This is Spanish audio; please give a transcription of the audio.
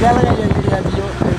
carga